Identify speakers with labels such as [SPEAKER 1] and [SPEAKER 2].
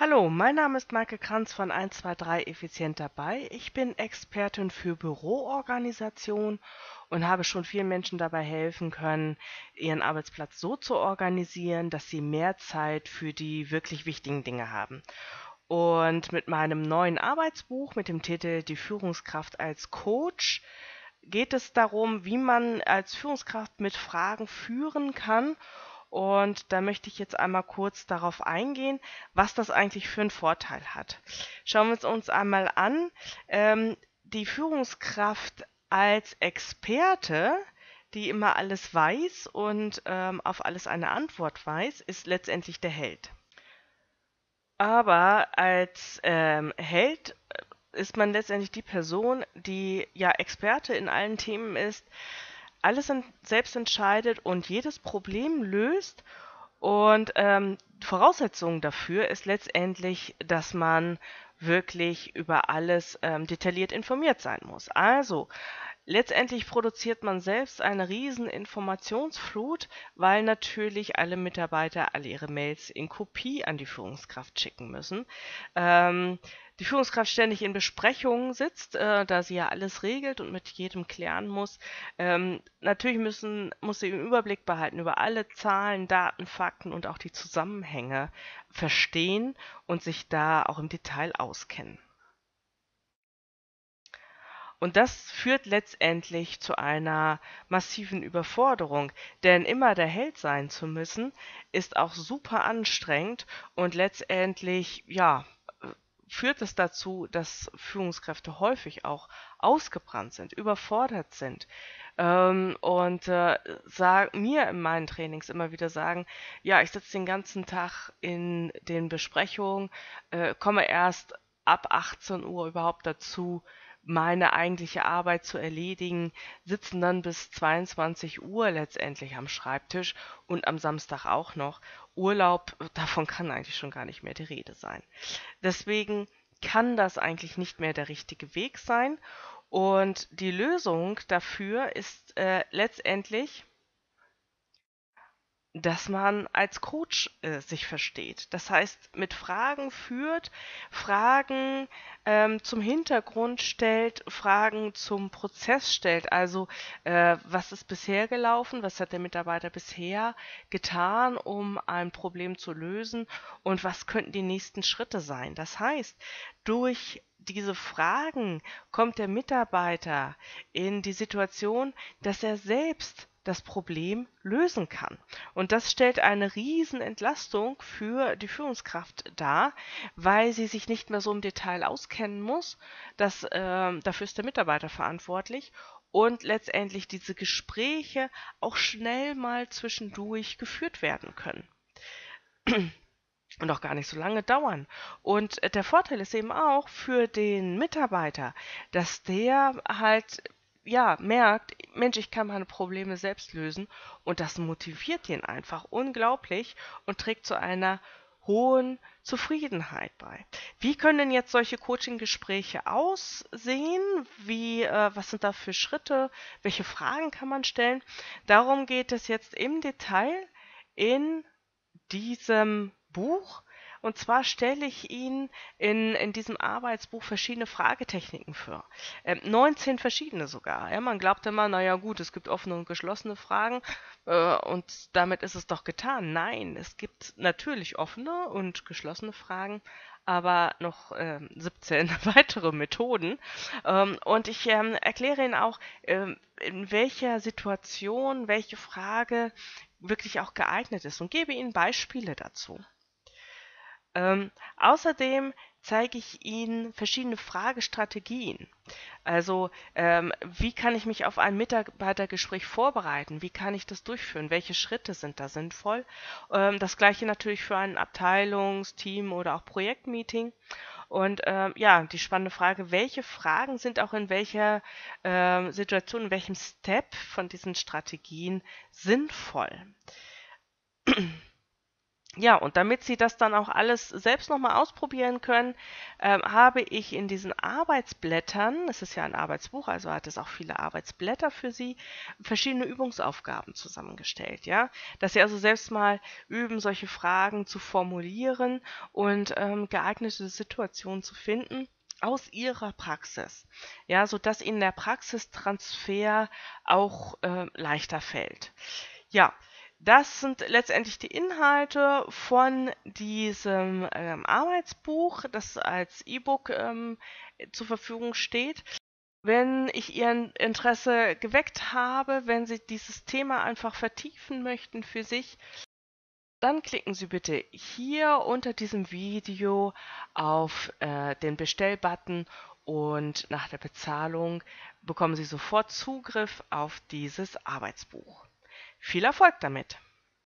[SPEAKER 1] Hallo, mein Name ist Maike Kranz von 123 Effizient dabei. Ich bin Expertin für Büroorganisation und habe schon vielen Menschen dabei helfen können, ihren Arbeitsplatz so zu organisieren, dass sie mehr Zeit für die wirklich wichtigen Dinge haben. Und mit meinem neuen Arbeitsbuch mit dem Titel Die Führungskraft als Coach geht es darum, wie man als Führungskraft mit Fragen führen kann und da möchte ich jetzt einmal kurz darauf eingehen, was das eigentlich für einen Vorteil hat. Schauen wir es uns einmal an. Ähm, die Führungskraft als Experte, die immer alles weiß und ähm, auf alles eine Antwort weiß, ist letztendlich der Held. Aber als ähm, Held äh, ist man letztendlich die Person, die ja Experte in allen Themen ist, alles selbst entscheidet und jedes Problem löst. Und ähm, Voraussetzung dafür ist letztendlich, dass man wirklich über alles ähm, detailliert informiert sein muss. Also Letztendlich produziert man selbst eine riesen Informationsflut, weil natürlich alle Mitarbeiter alle ihre Mails in Kopie an die Führungskraft schicken müssen. Ähm, die Führungskraft ständig in Besprechungen sitzt, äh, da sie ja alles regelt und mit jedem klären muss. Ähm, natürlich müssen, muss sie den Überblick behalten über alle Zahlen, Daten, Fakten und auch die Zusammenhänge verstehen und sich da auch im Detail auskennen. Und das führt letztendlich zu einer massiven Überforderung, denn immer der Held sein zu müssen, ist auch super anstrengend und letztendlich, ja, führt es dazu, dass Führungskräfte häufig auch ausgebrannt sind, überfordert sind. Ähm, und äh, sag, mir in meinen Trainings immer wieder sagen, ja, ich sitze den ganzen Tag in den Besprechungen, äh, komme erst ab 18 Uhr überhaupt dazu, meine eigentliche Arbeit zu erledigen, sitzen dann bis 22 Uhr letztendlich am Schreibtisch und am Samstag auch noch. Urlaub, davon kann eigentlich schon gar nicht mehr die Rede sein. Deswegen kann das eigentlich nicht mehr der richtige Weg sein. Und die Lösung dafür ist äh, letztendlich dass man als Coach äh, sich versteht. Das heißt, mit Fragen führt, Fragen ähm, zum Hintergrund stellt, Fragen zum Prozess stellt. Also, äh, was ist bisher gelaufen? Was hat der Mitarbeiter bisher getan, um ein Problem zu lösen? Und was könnten die nächsten Schritte sein? Das heißt, durch diese Fragen kommt der Mitarbeiter in die Situation, dass er selbst das Problem lösen kann. Und das stellt eine Riesenentlastung für die Führungskraft dar, weil sie sich nicht mehr so im Detail auskennen muss. Das, äh, dafür ist der Mitarbeiter verantwortlich und letztendlich diese Gespräche auch schnell mal zwischendurch geführt werden können. und auch gar nicht so lange dauern. Und äh, der Vorteil ist eben auch für den Mitarbeiter, dass der halt ja, merkt, Mensch, ich kann meine Probleme selbst lösen und das motiviert ihn einfach unglaublich und trägt zu einer hohen Zufriedenheit bei. Wie können denn jetzt solche Coaching-Gespräche aussehen? Wie, äh, was sind da für Schritte? Welche Fragen kann man stellen? Darum geht es jetzt im Detail in diesem Buch und zwar stelle ich Ihnen in, in diesem Arbeitsbuch verschiedene Fragetechniken vor. Ähm, 19 verschiedene sogar. Ja, man glaubt immer, naja gut, es gibt offene und geschlossene Fragen äh, und damit ist es doch getan. Nein, es gibt natürlich offene und geschlossene Fragen, aber noch äh, 17 weitere Methoden. Ähm, und ich ähm, erkläre Ihnen auch, äh, in welcher Situation welche Frage wirklich auch geeignet ist und gebe Ihnen Beispiele dazu. Ähm, außerdem zeige ich Ihnen verschiedene Fragestrategien. Also ähm, wie kann ich mich auf ein Mitarbeitergespräch vorbereiten? Wie kann ich das durchführen? Welche Schritte sind da sinnvoll? Ähm, das gleiche natürlich für ein Abteilungs-, Team- oder auch Projektmeeting. Und ähm, ja, die spannende Frage, welche Fragen sind auch in welcher ähm, Situation, in welchem Step von diesen Strategien sinnvoll? Ja, und damit Sie das dann auch alles selbst nochmal ausprobieren können, ähm, habe ich in diesen Arbeitsblättern, es ist ja ein Arbeitsbuch, also hat es auch viele Arbeitsblätter für Sie, verschiedene Übungsaufgaben zusammengestellt, ja, dass Sie also selbst mal üben, solche Fragen zu formulieren und ähm, geeignete Situationen zu finden aus ihrer Praxis, ja, sodass ihnen der Praxistransfer auch äh, leichter fällt. Ja, das sind letztendlich die Inhalte von diesem ähm, Arbeitsbuch, das als E-Book ähm, zur Verfügung steht. Wenn ich Ihr Interesse geweckt habe, wenn Sie dieses Thema einfach vertiefen möchten für sich, dann klicken Sie bitte hier unter diesem Video auf äh, den Bestellbutton und nach der Bezahlung bekommen Sie sofort Zugriff auf dieses Arbeitsbuch. Viel Erfolg damit!